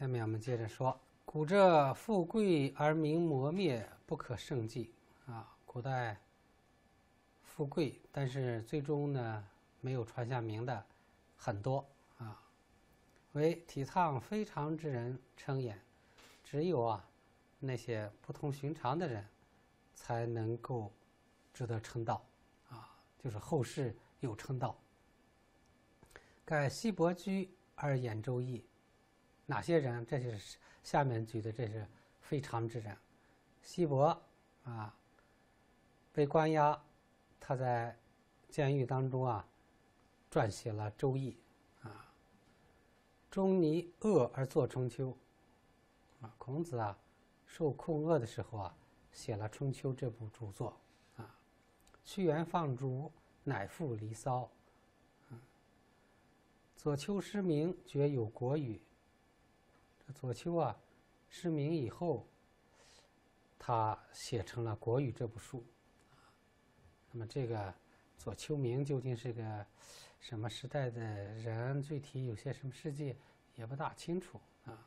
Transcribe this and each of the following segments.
下面我们接着说，古者富贵而名磨灭，不可胜计啊。古代富贵，但是最终呢没有传下名的很多啊。为体烫非常之人称也，只有啊那些不同寻常的人才能够值得称道啊，就是后世有称道。盖西伯居而演周易，哪些人？这是下面举的，这是非常之人。西伯啊，被关押，他在监狱当中啊，撰写了《周易》啊。中尼厄而作春秋啊，孔子啊，受控厄的时候啊，写了《春秋》这部著作啊。屈原放逐，乃赋《离骚》。左丘失明，觉有国语。左丘啊，失明以后，他写成了《国语》这部书。那么这个左丘明究竟是个什么时代的人？具体有些什么事迹也不大清楚啊。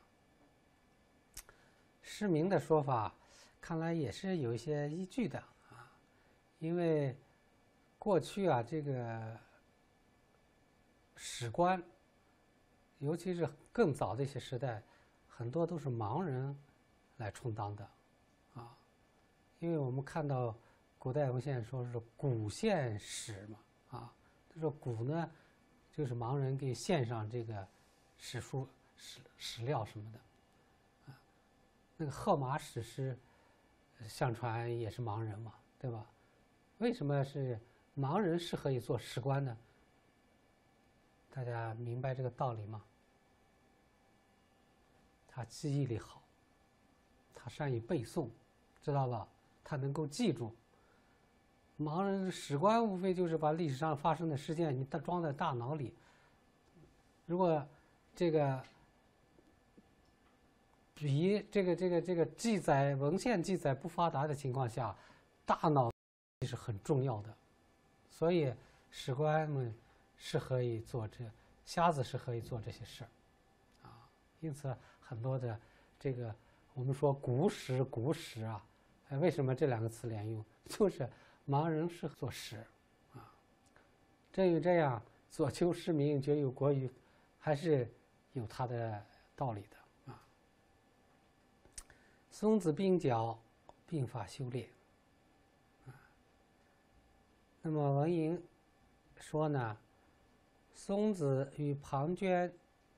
失明的说法，看来也是有一些依据的啊，因为过去啊，这个。史官，尤其是更早的一些时代，很多都是盲人来充当的，啊，因为我们看到古代文献说是古献史嘛，啊，他说古呢就是盲人给献上这个史书史史料什么的，啊，那个荷马史诗相传也是盲人嘛，对吧？为什么是盲人适合于做史官呢？大家明白这个道理吗？他记忆力好，他善于背诵，知道吧？他能够记住。盲人史官无非就是把历史上发生的事件你装在大脑里。如果这个比这个这个这个记载文献记载不发达的情况下，大脑是很重要的，所以史官们。适合于做这瞎子适合于做这些事儿，啊，因此很多的这个我们说古史古史啊，哎，为什么这两个词连用？就是盲人是做史，啊，正因为这样，左丘失明觉有国语，还是有它的道理的啊。松子鬓角，鬓发修炼，那么文莹说呢？松子与庞涓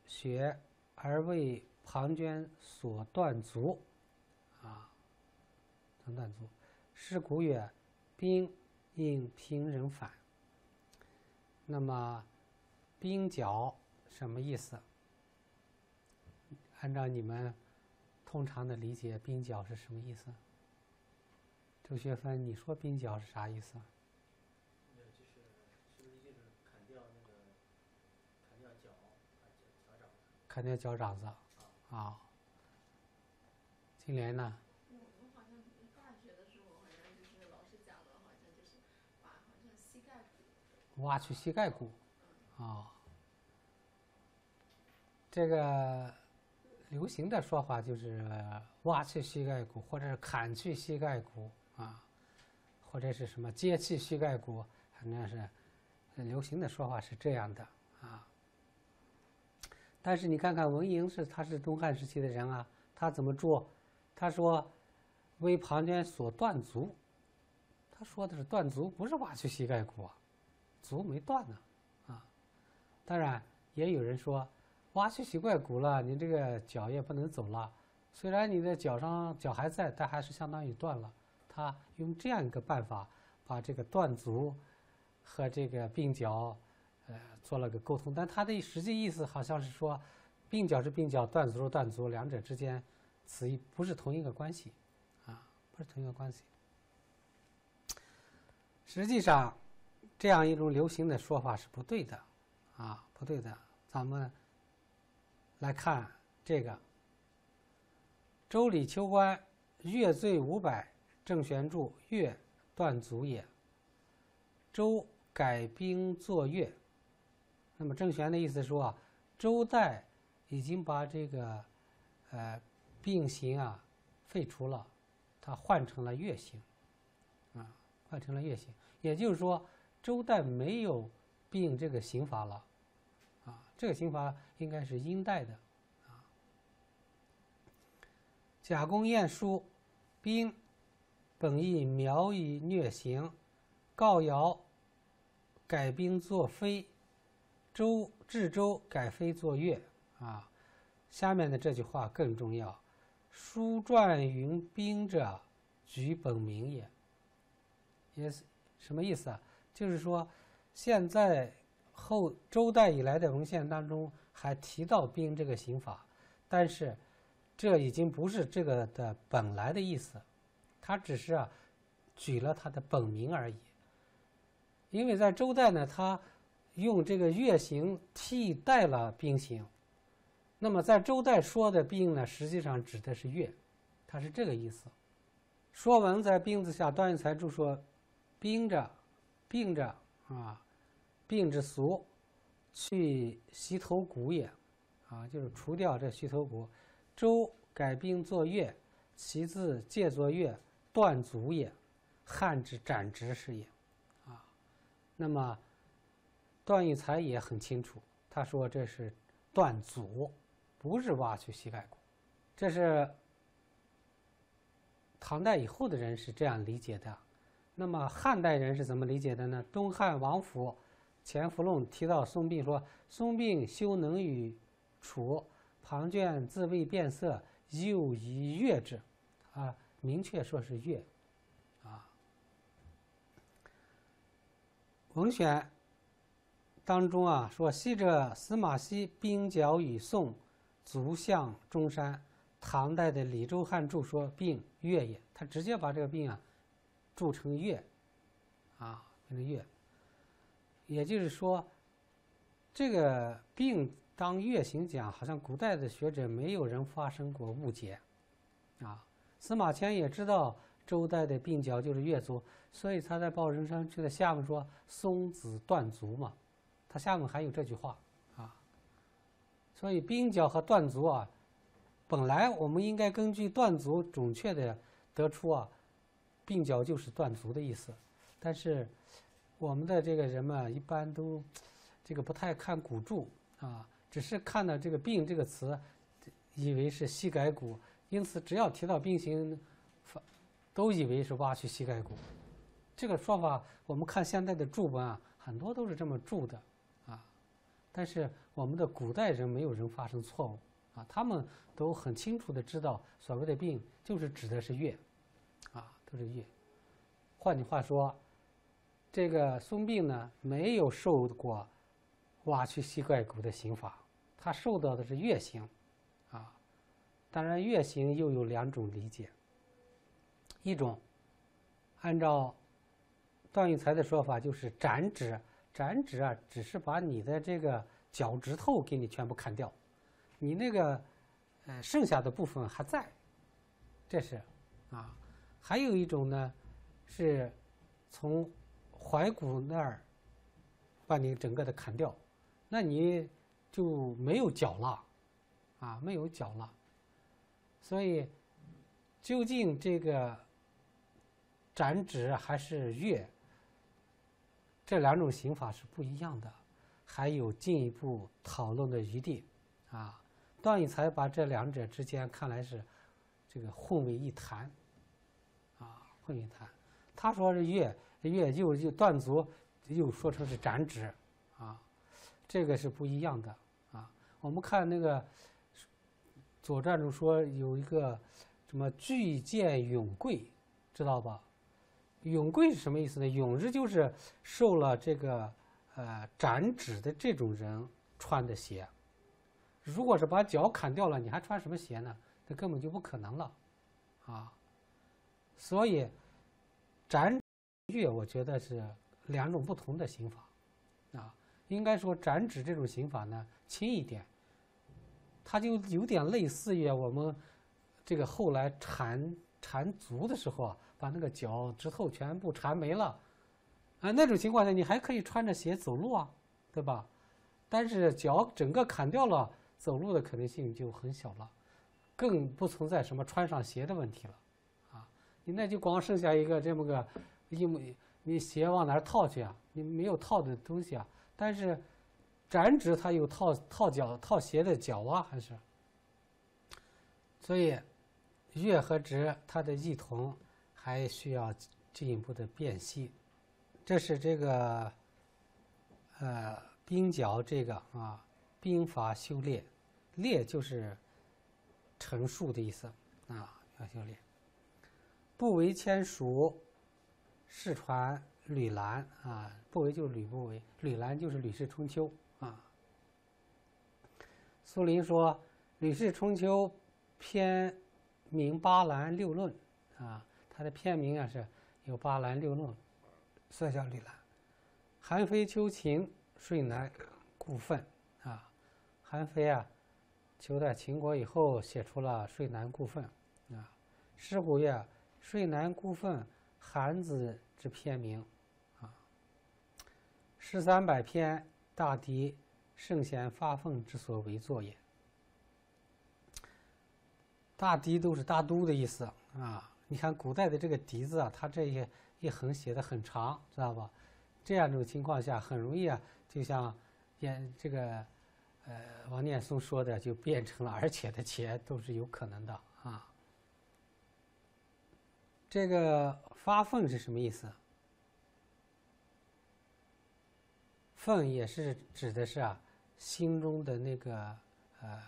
学，而为庞涓所断足，啊，断足。是古曰：“兵应平人反。”那么，兵角什么意思？按照你们通常的理解，兵角是什么意思？周学芬，你说兵角是啥意思？砍掉脚掌子，啊，金莲呢？我们好像大学的时候，好像就是老师讲的，好像就是把好像膝盖骨挖去膝盖骨，啊，这个流行的说法就是挖去膝盖骨，或者是砍去膝盖骨啊，或者是什么接去膝盖骨，反正是流行的说法是这样的啊。但是你看看文嬴是他是东汉时期的人啊，他怎么做？他说为庞涓所断足，他说的是断足，不是挖去膝盖骨啊，足没断呢啊。当然也有人说挖去膝盖骨了，你这个脚也不能走了。虽然你的脚上脚还在，但还是相当于断了。他用这样一个办法，把这个断足和这个鬓角。呃，做了个沟通，但他的实际意思好像是说，鬓角是鬓角，断足是断足，两者之间词义不是同一个关系，啊，不是同一个关系。实际上，这样一种流行的说法是不对的，啊，不对的。咱们来看这个《周礼·秋官》，月罪五百，郑玄注：月断足也。周改兵作月。那么郑玄的意思说啊，周代已经把这个呃，并刑啊废除了，它换成了月刑，啊，换成了月刑。也就是说，周代没有并这个刑罚了，啊，这个刑罚应该是殷代的，啊。贾公晏书，兵本意苗以虐刑，告尧改兵作非，周至周改非作乐，啊。下面的这句话更重要：“书传云兵者，举本名也。”也是什么意思啊？就是说，现在后周代以来的文献当中还提到兵这个刑法，但是这已经不是这个的本来的意思，他只是啊举了他的本名而已。因为在周代呢，他用这个月刑替代了兵刑。那么，在周代说的“病”呢，实际上指的是月，它是这个意思。《说文》在“病”字下，段玉裁注说：“病着，病着啊，病之俗，去膝头骨也，啊，就是除掉这膝头骨。周改兵作月，其字借作月，断足也，汉之斩直是也，啊。那么，段玉裁也很清楚，他说这是断足。”不是挖去膝盖骨，这是唐代以后的人是这样理解的。那么汉代人是怎么理解的呢？东汉王府《钱福论》提到孙膑说：“孙膑修能与楚，庞涓自谓变色，又以乐之。”啊，明确说是乐。啊，文选当中啊说：“昔者司马熙兵角与宋。”足向中山，唐代的李周汉注说“病月也”，他直接把这个“病”啊注成“月”，啊变成“月”。也就是说，这个“病”当月刑讲，好像古代的学者没有人发生过误解，啊，司马迁也知道周代的病角就是月足，所以他在报人生就在下面说“松子断足”嘛，他下面还有这句话啊。所以冰角和断足啊，本来我们应该根据断足准确的得出啊，鬓角就是断足的意思。但是我们的这个人们一般都这个不太看古注啊，只是看到这个“病”这个词，以为是膝盖骨，因此只要提到病形，都以为是挖去膝盖骨。这个说法，我们看现在的注文啊，很多都是这么注的。但是我们的古代人没有人发生错误啊，他们都很清楚的知道所谓的病就是指的是月，啊，都是月。换句话说，这个孙膑呢没有受过挖去膝盖骨的刑罚，他受到的是月刑，啊，当然月刑又有两种理解，一种按照段玉裁的说法就是斩指。斩指啊，只是把你的这个脚趾头给你全部砍掉，你那个呃剩下的部分还在，这是啊。还有一种呢，是从踝骨那儿把你整个的砍掉，那你就没有脚了啊，没有脚了。所以究竟这个斩指还是月？这两种刑法是不一样的，还有进一步讨论的余地，啊，段义才把这两者之间看来是这个混为一谈，啊，混为一谈。他说是月月又又断足，又说成是斩指，啊，这个是不一样的，啊。我们看那个《左传》中说有一个什么巨剑永贵，知道吧？永贵是什么意思呢？永日就是受了这个呃斩指的这种人穿的鞋。如果是把脚砍掉了，你还穿什么鞋呢？那根本就不可能了，啊。所以斩月，我觉得是两种不同的刑法，啊，应该说斩指这种刑法呢轻一点，它就有点类似于我们这个后来缠缠足的时候啊。把那个脚趾头全部缠没了，啊，那种情况下你还可以穿着鞋走路啊，对吧？但是脚整个砍掉了，走路的可能性就很小了。更不存在什么穿上鞋的问题了，啊，你那就光剩下一个这么个一模，你鞋往哪儿套去啊？你没有套的东西啊。但是展纸它有套套脚套鞋的脚啊，还是，所以月和直它的异同还需要进一步的辨析。这是这个呃兵角这个啊，兵法修炼，列就是陈述的意思啊，要修炼。不为签署，世传吕兰啊，不为就是吕不韦，吕兰就是《吕氏春秋》啊。苏林说，《吕氏春秋》篇名八兰六论啊，它的片名啊是有八兰六论，算下吕兰。韩非求秦，睡南固愤啊。韩非啊，求在秦国以后，写出了《睡南固愤》啊。师古曰：“睡南固愤，韩子之篇名啊。诗三百篇，大敌圣贤发愤之所为作也。大敌都是大都的意思啊。你看古代的这个敌字啊，它这一一横写的很长，知道吧？这样一种情况下，很容易啊，就像演这个呃王念松说的，就变成了而且的且，都是有可能的啊。这个发愤是什么意思？愤也是指的是啊，心中的那个呃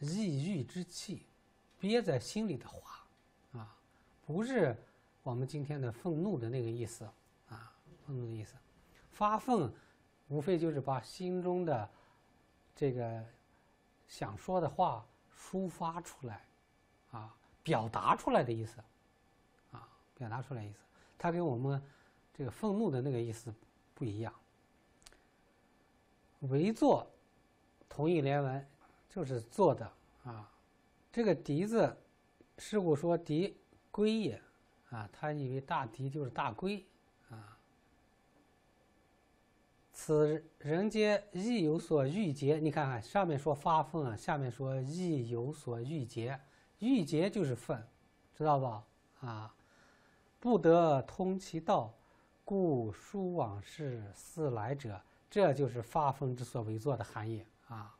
抑郁之气，憋在心里的话，不是我们今天的愤怒的那个意思啊，愤怒的意思。发愤，无非就是把心中的这个想说的话抒发出来，啊，表达出来的意思，啊，表达出来意思。它跟我们这个愤怒的那个意思不一样。为作，同义连文，就是做的啊。这个笛字，师傅说笛龟也，啊，他以为大敌就是大龟啊。此人皆亦有所欲结，你看看上面说发愤啊，下面说亦有所欲结，欲结就是愤，知道吧？啊，不得通其道，故书往事思来者。这就是发愤之所为作的含义啊。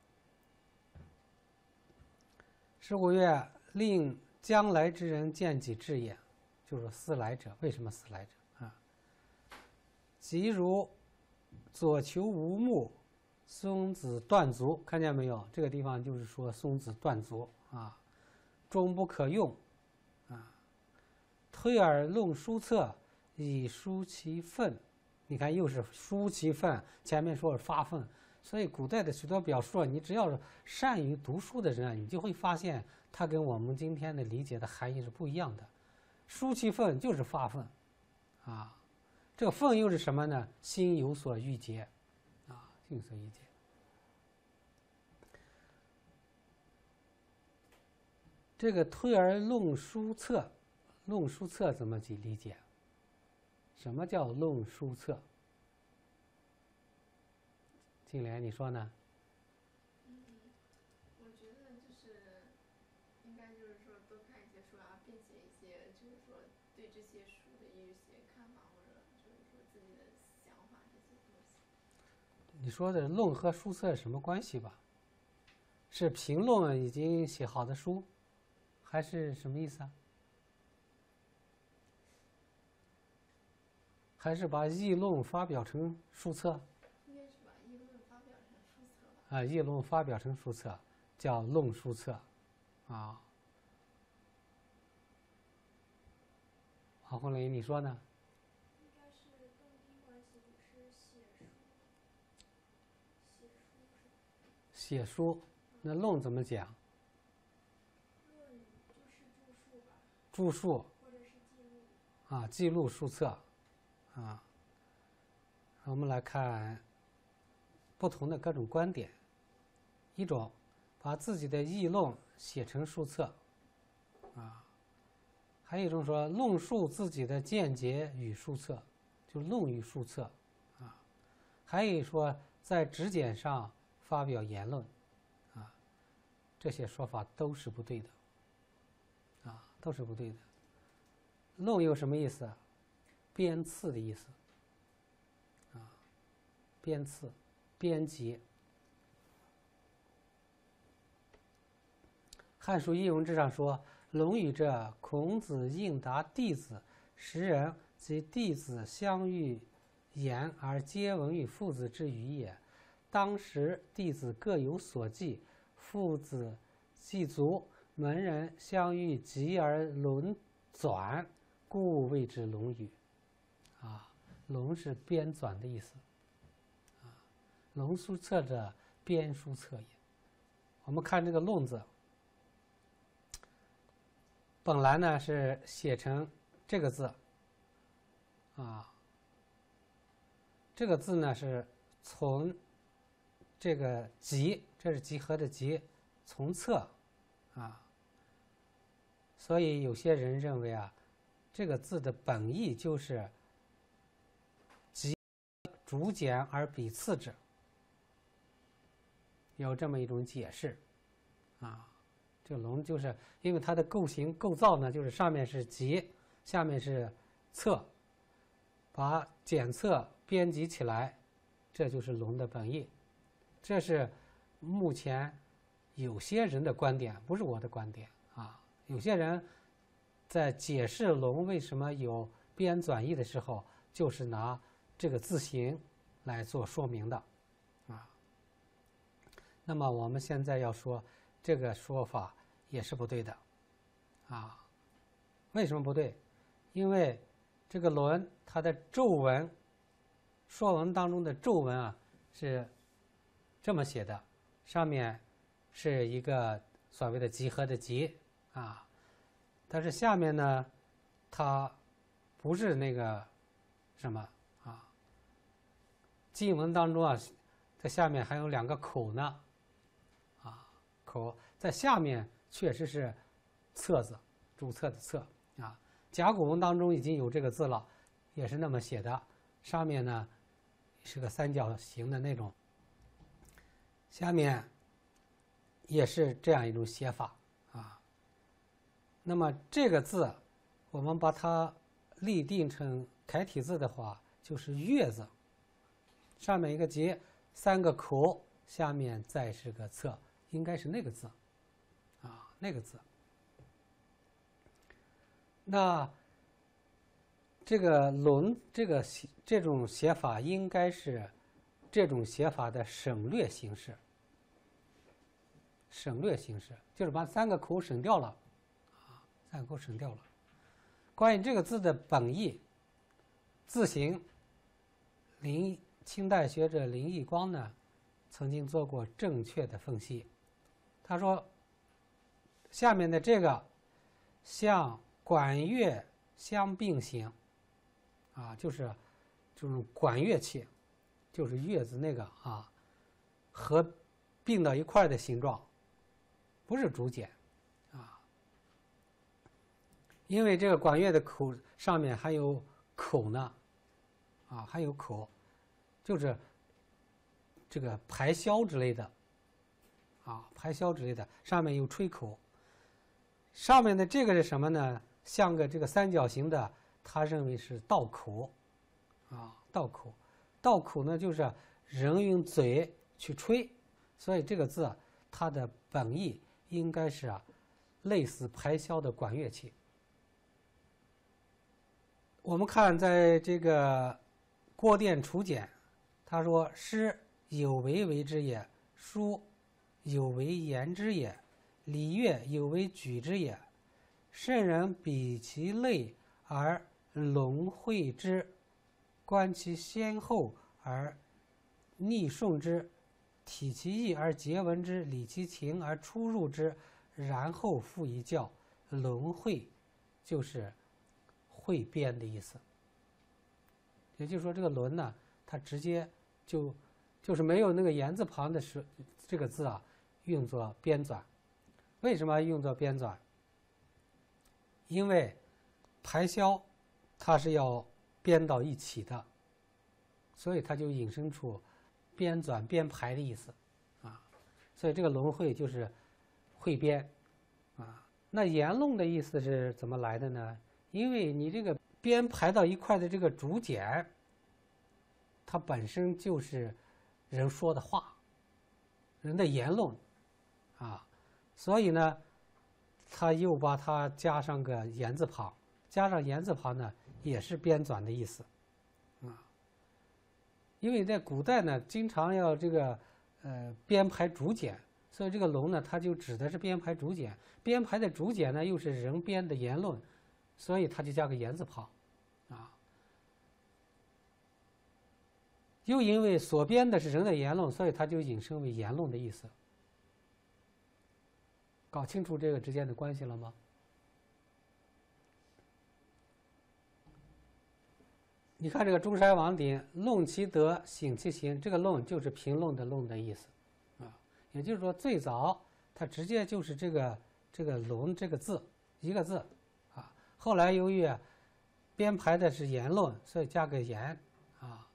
十五月令将来之人见己志也，就是思来者。为什么思来者啊？即如左求无目，松子断足，看见没有？这个地方就是说松子断足啊，终不可用啊。推而论书策，以书其愤。你看，又是书其愤，前面说是发愤，所以古代的许多表述啊，你只要是善于读书的人啊，你就会发现它跟我们今天的理解的含义是不一样的。抒其愤就是发愤，啊，这个愤又是什么呢？心有所郁结，啊，心有所郁结。这个推而论书策，论书策怎么去理解？什么叫论书策？金莲，你说呢？嗯，我觉得就是应该就是说多看一些书啊，并且一些就是说对这些书的一些看法或者就是说自己的想法这些东西。你说的论和书册什么关系吧？是评论已经写好的书，还是什么意思啊？还是把议论发表成书册？应该是把议论发表成书册吧。啊，议论发表成书册，叫论书册，啊。王红雷，你说呢？应该是动宾关系里是写书，写书是吧？写书，那论怎么讲？论就是著述吧，著述或者是记录。啊，记录书册，啊。我们来看不同的各种观点。一种，把自己的议论写成书册，啊；还有一种说论述自己的见解与书册，就论与书册，啊；还有说在指简上发表言论，啊，这些说法都是不对的，啊都是不对的。弄有什么意思？编刺的意思。啊，编刺，编辑。《汉书·艺文志》上说：“论语者，孔子应答弟子，时人及弟子相遇言而皆闻于父子之语也。当时弟子各有所记，父子祭足，门人相遇及而轮转，故谓之龙语。”啊，龙是编纂的意思。啊，龙书策者，编书策也。我们看这个“论”字，本来呢是写成这个字。啊，这个字呢是从这个“集”，这是集合的“集”，从侧，啊。所以有些人认为啊，这个字的本意就是“集”竹简而比次之，有这么一种解释，啊，这个“龙”就是因为它的构型构造呢，就是上面是“集”，下面是“侧”。把检测编辑起来，这就是龙的本意。这是目前有些人的观点，不是我的观点啊。有些人在解释龙为什么有编转义的时候，就是拿这个字形来做说明的啊。那么我们现在要说这个说法也是不对的啊。为什么不对？因为。这个“轮”它的皱纹，《说文》当中的皱纹啊是这么写的，上面是一个所谓的集合的“集”啊，但是下面呢，它不是那个什么啊。经文当中啊，在下面还有两个口呢，啊，口在下面确实是“册”子，注册的“册”啊。甲骨文当中已经有这个字了，也是那么写的。上面呢是个三角形的那种，下面也是这样一种写法啊。那么这个字，我们把它立定成楷体字的话，就是“月”字，上面一个“节”，三个口，下面再是个“侧”，应该是那个字啊，那个字。那这个“轮”这个写这种写法应该是这种写法的省略形式。省略形式就是把三个口省掉了，啊，三个口省掉了。关于这个字的本意，字形，林清代学者林义光呢曾经做过正确的分析。他说，下面的这个像。管乐相并行，啊，就是这种管乐器，就是月子那个啊，合并到一块的形状，不是竹简，啊，因为这个管乐的口上面还有口呢，啊，还有口，就是这个排箫之类的，啊，排箫之类的，上面有吹口，上面的这个是什么呢？像个这个三角形的，他认为是道口，啊，道口，道口呢就是人用嘴去吹，所以这个字它的本意应该是啊，类似排箫的管乐器。我们看在这个《郭店楚简》，他说：“诗有为为之也，书有为言之也，礼乐有为举之也。”圣人比其类而隆会之，观其先后而逆顺之，体其意而结文之，理其情而出入之，然后复一教。轮会就是汇编的意思。也就是说，这个“轮”呢，它直接就就是没有那个言字旁的时这个字啊，用作编纂。为什么用作编纂？因为排箫它是要编到一起的，所以它就引申出编纂编排的意思啊。所以这个轮会就是汇编啊。那沿弄的意思是怎么来的呢？因为你这个编排到一块的这个竹简，它本身就是人说的话，人的言论，啊，所以呢，他又把它加上个言字旁，加上言字旁呢，也是编纂的意思，啊，因为在古代呢，经常要这个呃编排竹简。所以这个“龙”呢，它就指的是编排竹简，编排的竹简呢又是人编的言论，所以它就加个言字旁，啊。又因为所编的是人的言论，所以它就引申为言论的意思。搞清楚这个之间的关系了吗？你看这个中山王鼎，论其德，省其行，这个“论”就是评论的“论”的意思。啊也就是说，最早它直接就是这个这个“论”这个字一个字，啊，后来由于编排的是言论，所以加个“言”，啊，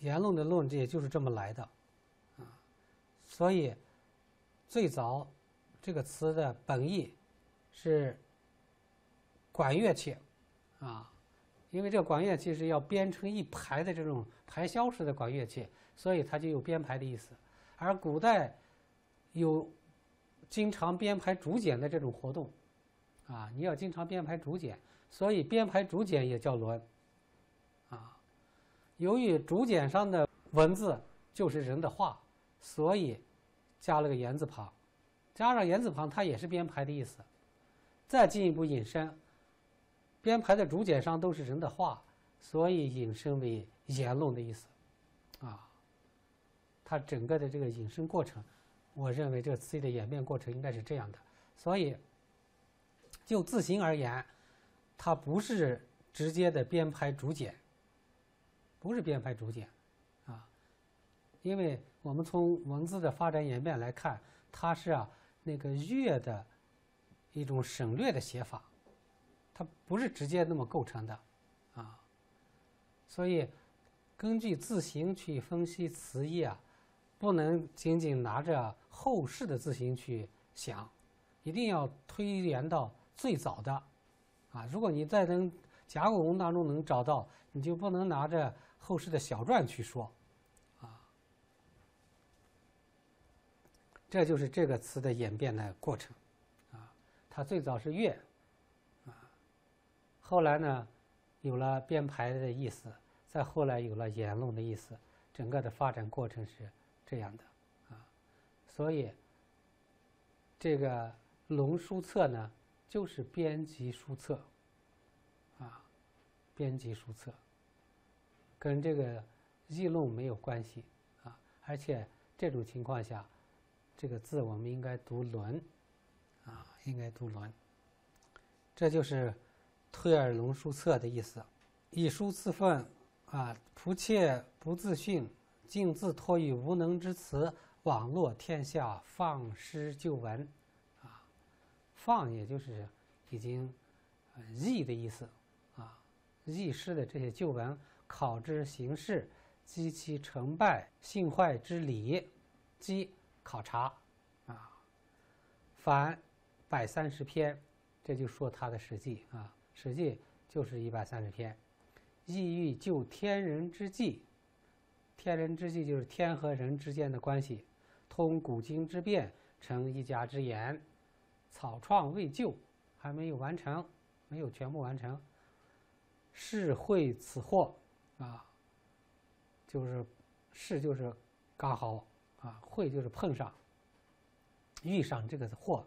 言论的“论”这也就是这么来的，啊，所以最早这个词的本意是管乐器，啊，因为这管乐器是要编成一排的这种排箫式的管乐器，所以它就有编排的意思。而古代有经常编排竹简的这种活动，啊，你要经常编排竹简，所以编排竹简也叫轮，啊，由于竹简上的文字就是人的话，所以加了个言字旁，加上言字旁，它也是编排的意思。再进一步引申，编排的竹简上都是人的话，所以引申为言论的意思，啊。它整个的这个引申过程，我认为这个词义的演变过程应该是这样的。所以，就字形而言，它不是直接的编排竹简，不是编排竹简，啊，因为我们从文字的发展演变来看，它是啊那个乐的一种省略的写法，它不是直接那么构成的，啊，所以根据字形去分析词义啊。不能仅仅拿着后世的字形去想，一定要推延到最早的，啊！如果你在能甲骨文当中能找到，你就不能拿着后世的小篆去说，啊！这就是这个词的演变的过程，啊！它最早是乐，啊，后来呢，有了编排的意思，再后来有了言论的意思，整个的发展过程是。这样的啊，所以这个龙书册呢，就是编辑书册啊，编辑书册跟这个议论没有关系啊，而且这种情况下，这个字我们应该读“伦”啊，应该读“伦”，这就是推耳龙书册的意思。以书自奋啊，仆妾不自训。竟自托于无能之词，网络天下，放诗旧文，啊，放也就是已经佚的意思，啊，佚诗的这些旧文，考之形式，积其成败兴坏之理，即考察，啊，凡百三十篇，这就说他的《实际》啊，《实际》就是一百三十篇，意欲就天人之际。天人之际，就是天和人之间的关系。通古今之变，成一家之言。草创未就，还没有完成，没有全部完成。是会此祸，啊，就是是就是刚好啊，会就是碰上，遇上这个祸，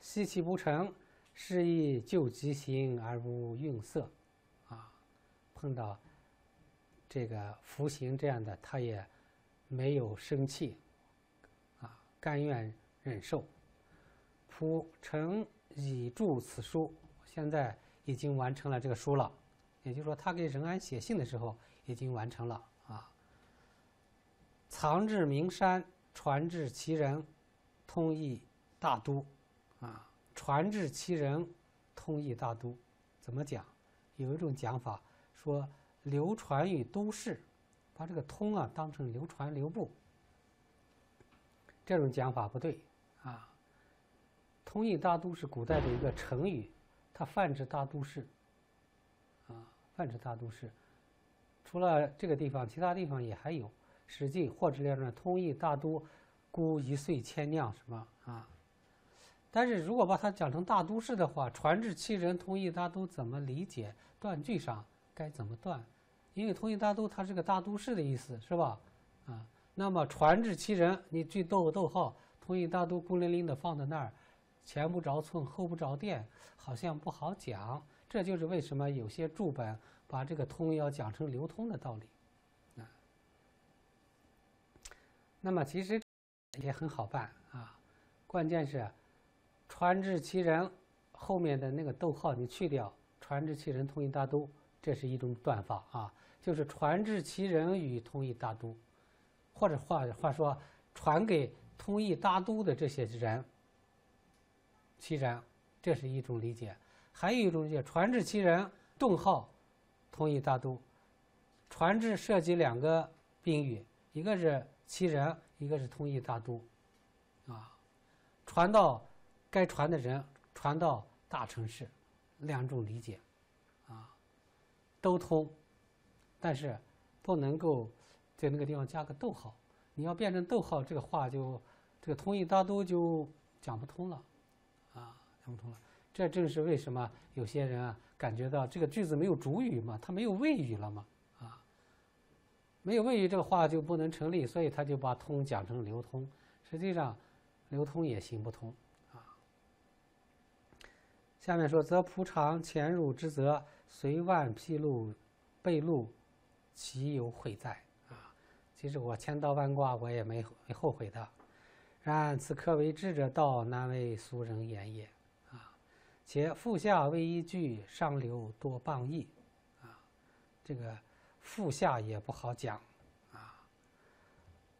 希其不成，是以就其行而无愠色，啊，碰到。这个服刑这样的，他也没有生气，啊，甘愿忍受。仆臣已著此书，现在已经完成了这个书了。也就是说，他给任安写信的时候已经完成了啊。藏至名山，传至其人，通义大都，传至其人，通义大都，怎么讲？有一种讲法说。流传于都市，把这个“通”啊当成流传流布，这种讲法不对啊。通义大都是古代的一个成语，它泛指大都市。啊，泛指大都市。除了这个地方，其他地方也还有。《史记·货殖列传》通义大都，孤一岁千酿什么啊？但是如果把它讲成大都市的话，传至其人，通义大都怎么理解？断句上该怎么断？因为通义大都它是个大都市的意思，是吧？啊，那么传至其人，你句逗个逗号，通义大都孤零零的放在那儿，前不着村后不着店，好像不好讲。这就是为什么有些注本把这个通要讲成流通的道理。啊，那么其实也很好办啊，关键是。传至其人，后面的那个逗号你去掉，传至其人通义大都，这是一种断法啊，就是传至其人与通义大都，或者话话说，传给通义大都的这些人，其人，这是一种理解。还有一种理解，传至其人，顿号，通义大都，传至涉及两个宾语，一个是其人，一个是通义大都，啊，传到。该传的人传到大城市，两种理解，啊，都通，但是不能够在那个地方加个逗号。你要变成逗号，这个话就这个通义大都就讲不通了，啊，讲不通了。这正是为什么有些人啊感觉到这个句子没有主语嘛，它没有谓语了嘛，啊，没有谓语，这个话就不能成立，所以他就把通讲成流通。实际上，流通也行不通。下面说，则仆长潜入之责，随万披露，被录，其有悔在？啊，其实我千刀万剐，我也没没后悔的。然此可为智者道，难为俗人言也。啊，且腹下为一句，上流多谤议。啊，这个腹下也不好讲。啊，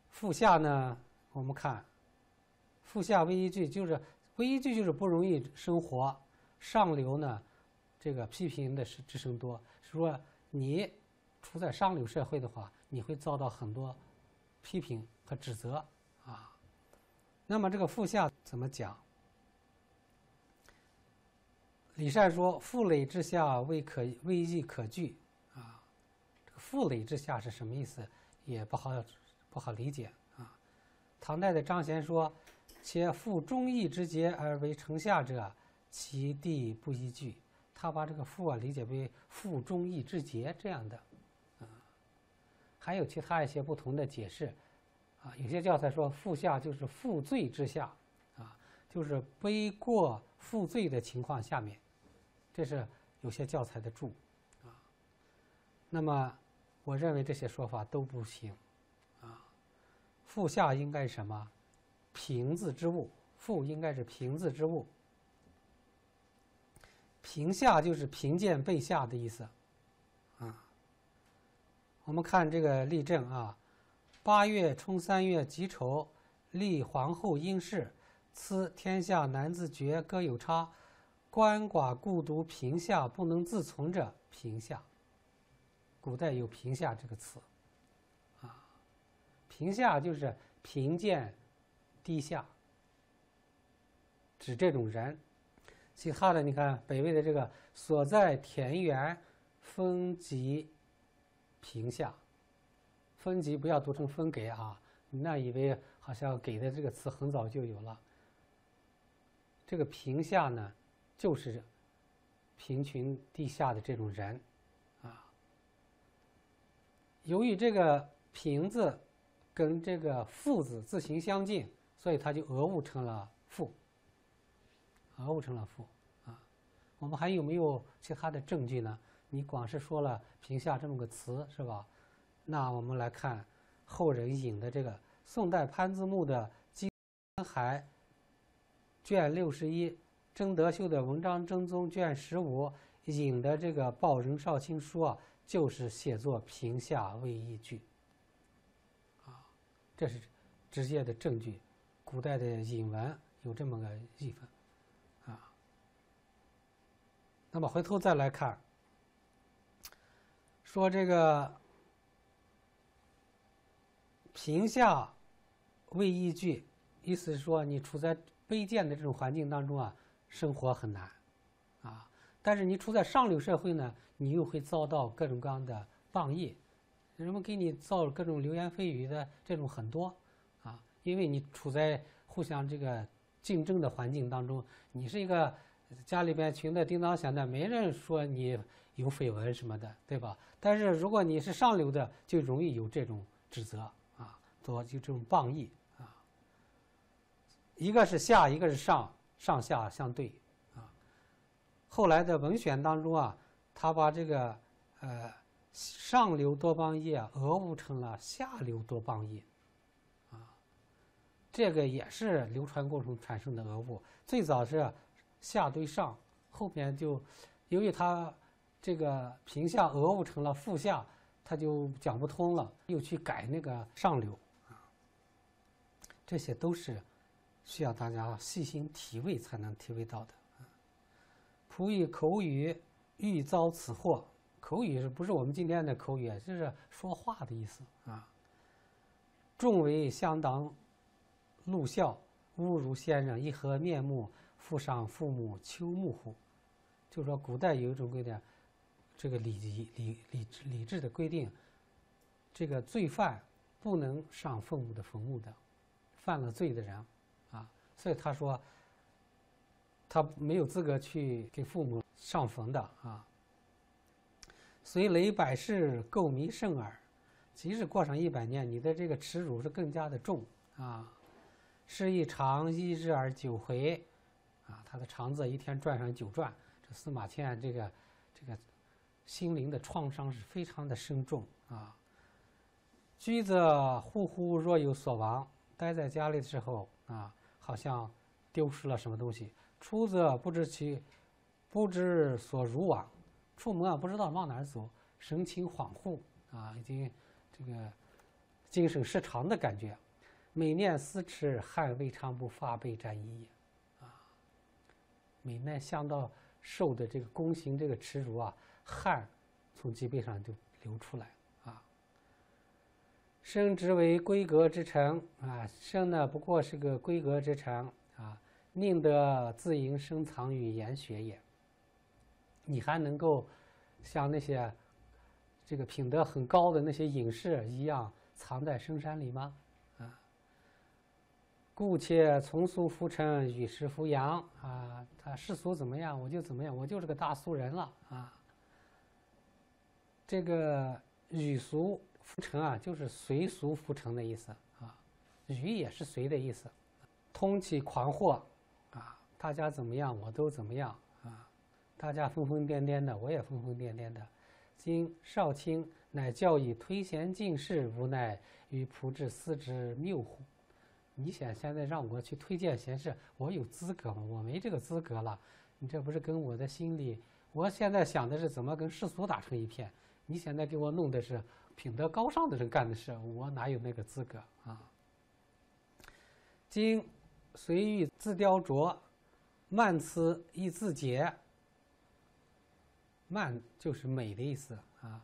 腹下呢，我们看，腹下为一句，就是为一句，就是不容易生活。上流呢，这个批评的是之声多，说你处在上流社会的话，你会遭到很多批评和指责啊。那么这个腹下怎么讲？李善说：“腹垒之下，未可未易可惧啊。”这个腹垒之下是什么意思？也不好不好理解啊。唐代的张贤说：“且负忠义之节而为城下者。”其地不依据，他把这个“负”啊理解为负中义之节这样的，啊，还有其他一些不同的解释，啊，有些教材说“负下”就是负罪之下，啊，就是背过负罪的情况下面，这是有些教材的注，啊，那么我认为这些说法都不行，啊，“父下”应该是什么？平字之物，“父”应该是平字之物。平下就是贫贱被下的意思，啊。我们看这个例证啊，八月冲三月己丑，立皇后应氏，此天下男子爵各有差，鳏寡孤独贫下不能自存者，贫下。古代有贫下这个词，啊，贫下就是贫贱低下，指这种人。其他的，你看北魏的这个所在田园，分级平下，分级不要读成分给啊，你那以为好像给的这个词很早就有了。这个平下呢，就是贫穷地下的这种人，啊。由于这个平字跟这个富字字形相近，所以它就讹误成了富。讹误成了负，啊，我们还有没有其他的证据呢？你光是说了“平下”这么个词，是吧？那我们来看后人引的这个宋代潘自牧的《金海》卷六十一，曾德秀的《文章真宗》卷十五引的这个《报任少卿书》啊，就是写作“平下”为依据，啊，这是直接的证据。古代的引文有这么个意思。那么回头再来看，说这个“平下”为依据，意思是说你处在卑贱的这种环境当中啊，生活很难，啊，但是你处在上流社会呢，你又会遭到各种各样的谤议，人们给你造各种流言蜚语的这种很多，啊，因为你处在互相这个竞争的环境当中，你是一个家里边穷的叮当响的，没人说你有绯闻什么的，对吧？但是如果你是上流的，就容易有这种指责啊，多就这种谤议。一个是下，一个是上，上下相对，啊。后来的文选当中啊，他把这个呃上流多邦业讹误成了下流多邦业，啊，这个也是流传过程产生的讹误。最早是下对上，后边就由于他这个平下讹误成了负下，他就讲不通了，又去改那个上流，啊，这些都是。需要大家细心体味才能体味到的。仆以口语欲遭此祸，口语是不是我们今天的口语？就是说话的意思啊。众为相当怒笑，侮辱先生，一何面目负上父母秋木乎？就说古代有一种规定，这个礼仪礼礼礼制的规定，这个罪犯不能上父母的坟墓的，犯了罪的人。啊所以他说，他没有资格去给父母上坟的啊。虽累百世，垢弥甚耳。即使过上一百年，你的这个耻辱是更加的重啊。是一长一日而九回，啊，他的肠子一天转上九转。这司马迁这个这个心灵的创伤是非常的深重啊。居则忽忽若有所亡，待在家里的时候啊。好像丢失了什么东西，出则不知其不知所如往，出门啊不知道往哪儿走，神情恍惚啊，已经这个精神失常的感觉。每念思迟，汗未尝不发背沾衣。每念想到受的这个宫刑这个耻辱啊，汗从脊背上就流出来。生之为闺阁之臣啊，生呢不过是个闺阁之臣啊，宁得自营深藏于岩穴也？你还能够像那些这个品德很高的那些隐士一样藏在深山里吗？故且从俗浮沉，与世浮扬啊，他世俗怎么样，我就怎么样，我就是个大俗人了啊。这个与俗。浮沉啊，就是随俗浮沉的意思啊。与也是随的意思。通其狂惑啊，大家怎么样，我都怎么样啊。大家疯疯癫癫的，我也疯疯癫癫的。今少卿乃教以推贤进士，无奈与仆之思之谬乎？你想现在让我去推荐贤士，我有资格吗？我没这个资格了。你这不是跟我的心里？我现在想的是怎么跟世俗打成一片。你现在给我弄的是。品德高尚的人干的事，我哪有那个资格啊？今随意自雕琢，慢词亦自解。慢就是美的意思啊，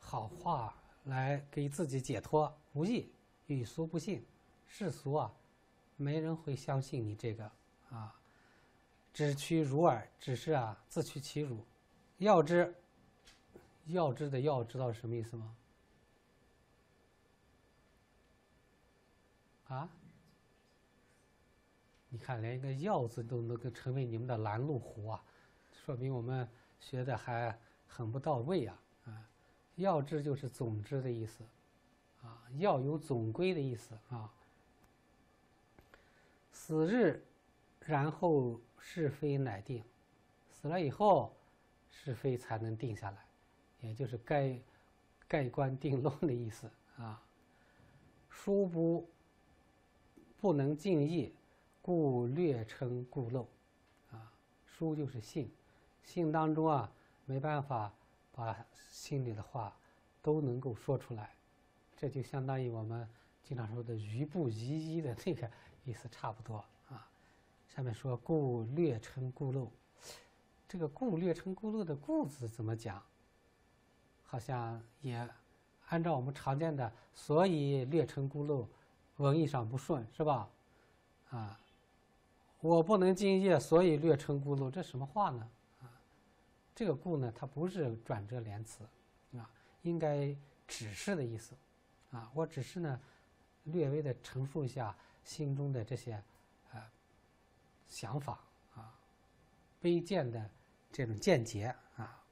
好话来给自己解脱，无益。语俗不信，世俗啊，没人会相信你这个啊。只取辱耳，只是啊，自取其辱。要知，要知的要知道什么意思吗？啊！你看，连一个“要”字都能够成为你们的拦路虎啊，说明我们学的还很不到位啊！啊，“要之”就是总之的意思，啊，要有总归的意思啊。死日，然后是非乃定，死了以后，是非才能定下来，也就是盖盖棺定论的意思啊。书不。不能尽意，故略称故漏，啊，书就是信，信当中啊，没办法把心里的话都能够说出来，这就相当于我们经常说的“余不疑一”的那个意思差不多啊。下面说故略称故漏，这个故略称故漏的“故”字怎么讲？好像也按照我们常见的，所以略称故漏。文艺上不顺是吧？啊，我不能敬业，所以略称咕噜，这什么话呢？啊，这个“故”呢，它不是转折连词，啊，应该只是的意思，啊，我只是呢，略微的陈述一下心中的这些，呃，想法啊，卑贱的这种见解啊。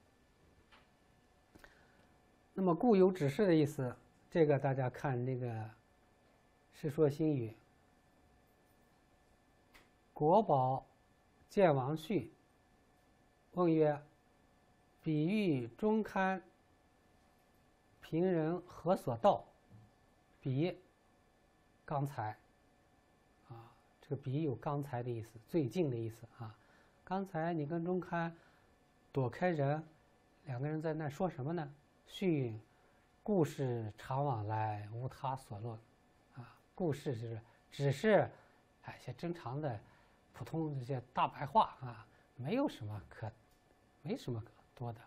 那么“固有指示”的意思，这个大家看那个《世说新语》。国宝见王绪问曰：“比喻中堪平人何所道？”比刚才，这个比有刚才的意思，最近的意思啊。刚才你跟中开躲开人，两个人在那说什么呢？叙：“故事常往来，无他所论。”啊，故事就是只是哎些正常的。普通这些大白话啊，没有什么可，没什么可多的。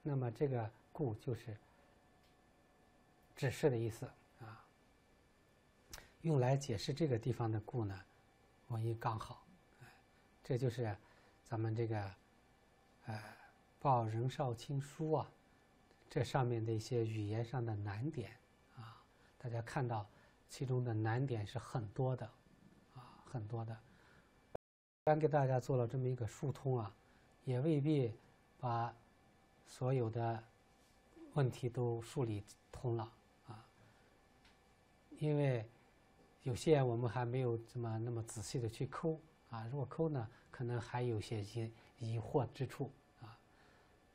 那么这个“故”就是指示的意思。用来解释这个地方的“故”呢，我也刚好，这就是咱们这个呃《报任少卿书》啊，这上面的一些语言上的难点啊，大家看到其中的难点是很多的啊。很多的，刚给大家做了这么一个疏通啊，也未必把所有的问题都梳理通了啊，因为有些我们还没有这么那么仔细的去抠啊，如果抠呢，可能还有些疑疑惑之处啊。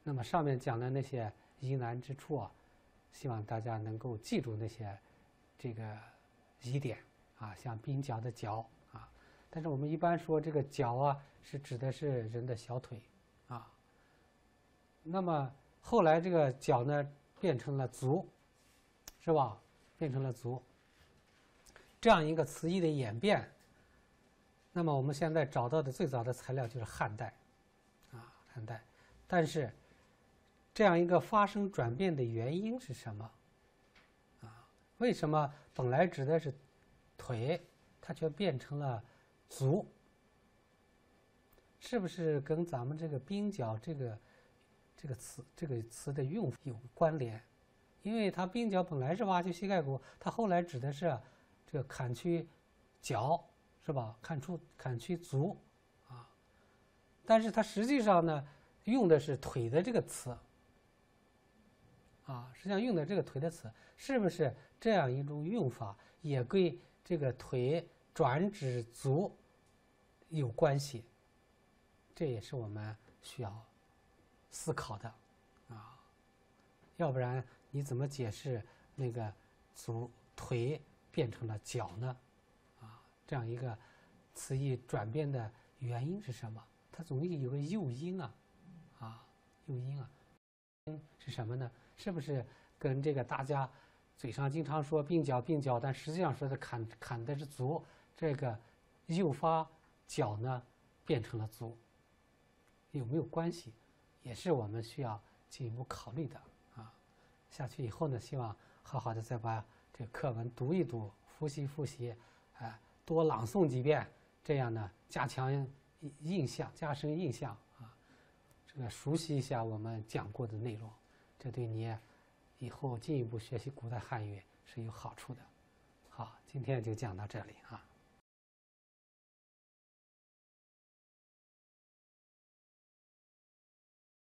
那么上面讲的那些疑难之处啊，希望大家能够记住那些这个疑点啊，像鬓角的角。啊但是我们一般说这个脚啊，是指的是人的小腿，啊。那么后来这个脚呢，变成了足，是吧？变成了足。这样一个词义的演变，那么我们现在找到的最早的材料就是汉代，啊，汉代。但是这样一个发生转变的原因是什么？啊，为什么本来指的是腿，它却变成了？足是不是跟咱们这个冰角这个这个词这个词的用有关联？因为它冰角本来是挖去膝盖骨，它后来指的是这个砍去脚，是吧？砍出砍去足啊，但是它实际上呢，用的是腿的这个词啊，实际上用的这个腿的词，是不是这样一种用法也跟这个腿转指足？有关系，这也是我们需要思考的啊。要不然你怎么解释那个足腿变成了脚呢？啊，这样一个词义转变的原因是什么？它总得有个诱因啊，啊，诱因啊，是什么呢？是不是跟这个大家嘴上经常说并角并角，但实际上说的砍砍的是足，这个诱发？脚呢变成了足，有没有关系？也是我们需要进一步考虑的啊。下去以后呢，希望好好的再把这课文读一读，复习复习，哎，多朗诵几遍，这样呢，加强印象，加深印象啊。这个熟悉一下我们讲过的内容，这对你以后进一步学习古代汉语是有好处的。好，今天就讲到这里啊。